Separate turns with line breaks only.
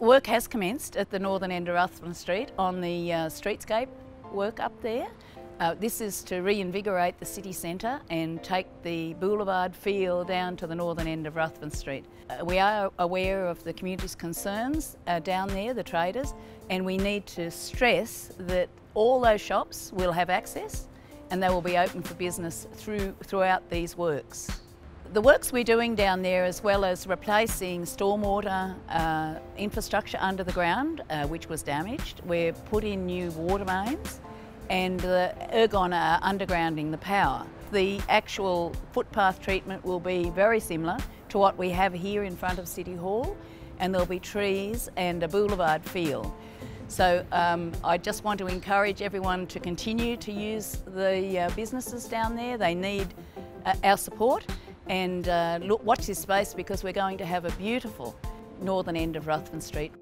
Work has commenced at the northern end of Ruthven Street on the uh, streetscape work up there. Uh, this is to reinvigorate the city centre and take the boulevard feel down to the northern end of Ruthven Street. Uh, we are aware of the community's concerns uh, down there, the traders, and we need to stress that all those shops will have access and they will be open for business through, throughout these works. The works we're doing down there as well as replacing stormwater uh, infrastructure under the ground uh, which was damaged. We're putting new water mains and the Ergon are undergrounding the power. The actual footpath treatment will be very similar to what we have here in front of City Hall and there'll be trees and a boulevard feel. So um, I just want to encourage everyone to continue to use the uh, businesses down there. They need uh, our support and uh, look, watch this space because we're going to have a beautiful northern end of Ruthven Street.